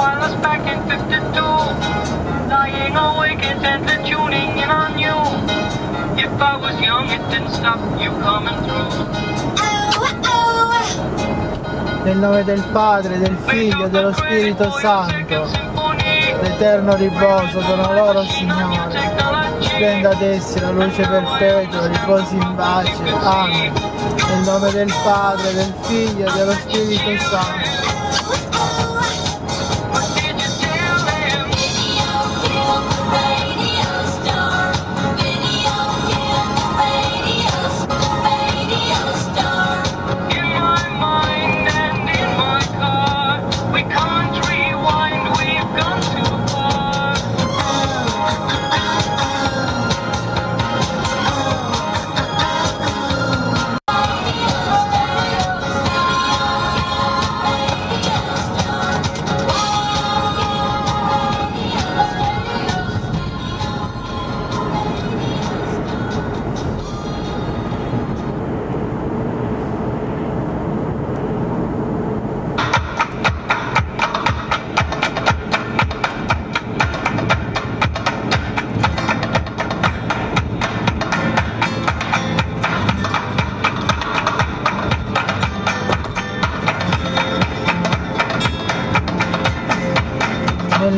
wireless back in 52. Lying awake intently tuning in on you. If I was young, it didn't stop you coming through. Nel nome del Padre, del Figlio e dello Spirito Santo, l'eterno riposo dono loro, Signore. Splenda ad essi la luce perpetua, riposi in pace. Amen. Nel nome del Padre, del Figlio e dello Spirito Santo.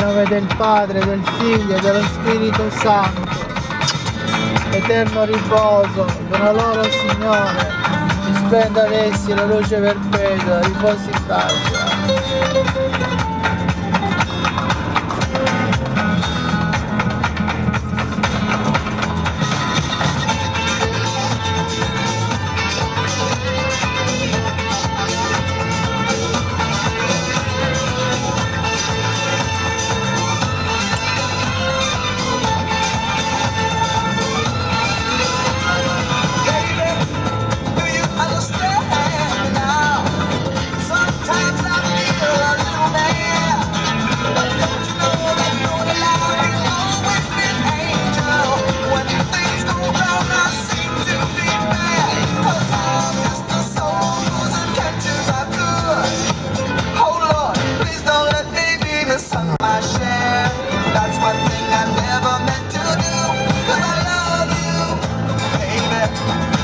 Nome del Padre, del Figlio e dello Spirito Santo. Eterno riposo, dona loro Signore, e splenda ad essi la luce perpetua, riposi in pace.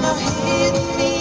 no hidden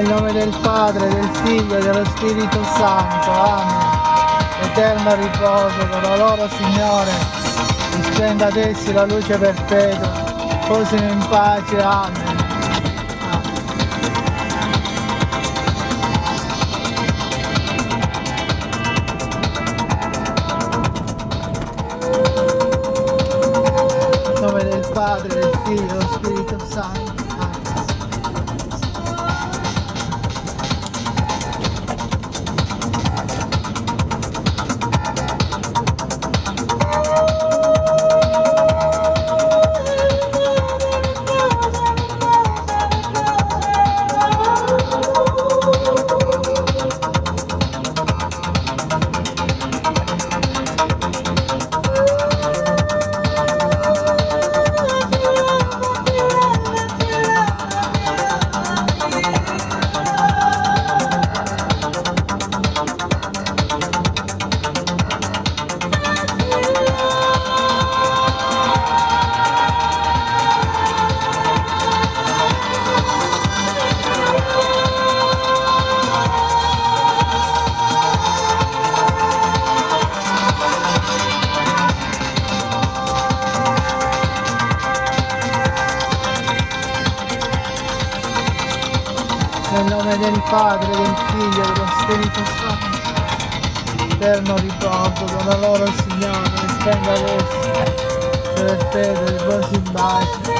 Nel nome del Padre, del Figlio e dello Spirito Santo. Amen. Eterno riposo con loro, Signore. Risplenda ad essi la luce perpetua. Posino in pace. Amen. Nel nome del Padre, del Figlio dello Spirito Santo. Eterno riposo, dona loro Signore, spenga adesso. Per te, del vostro in bacio.